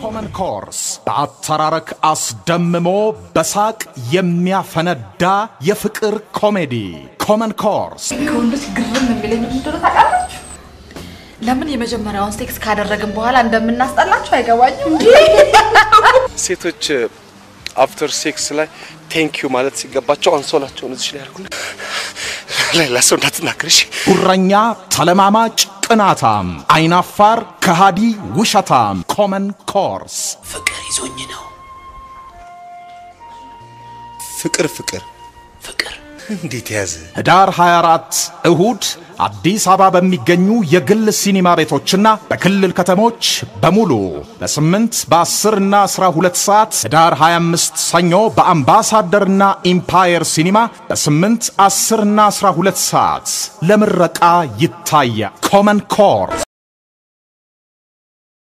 Common Course በአተራረክ አስደምሞ በሳቅ የሚያፈነዳ የፍቅር ኮሜዲ Common Course ከወንዶች ግርም የሚለኝ ምን እንደሆነ ታውቃላችሁ? ለምን የመጀመሪያውን ሴክስ ካደረግን በኋላ እንደምናስጠላችሁ አይገባኝም። ሴቶች after sex ላይ thank you ማለት ሲገባቸው አንሶላቸውን እዚህ ላይ ያልኩና ሌላ ሰው እንዳትናገርሽ። ጉረኛ፣ ተለማማጭ፣ ቅናታም፣ አይናፋር፣ ከሃዲ፣ ውሸታም Common Course ፍቅር ይዞኝ ነው። ፍቅር ፍቅር ፍቅር እንዴት ያዘ? ህዳር 24 እሁድ አዲስ አበባ በሚገኙ የግል ሲኒማ ቤቶችና በክልል ከተሞች በሙሉ በ8 በ10 እና 12 ሰዓት ህዳር 25 ሰኞ በአምባሳደርና ኢምፓየር ሲኒማ በ8 10 እና 12 ሰዓት ለምረቃ ይታያል። ኮመን ኮርስ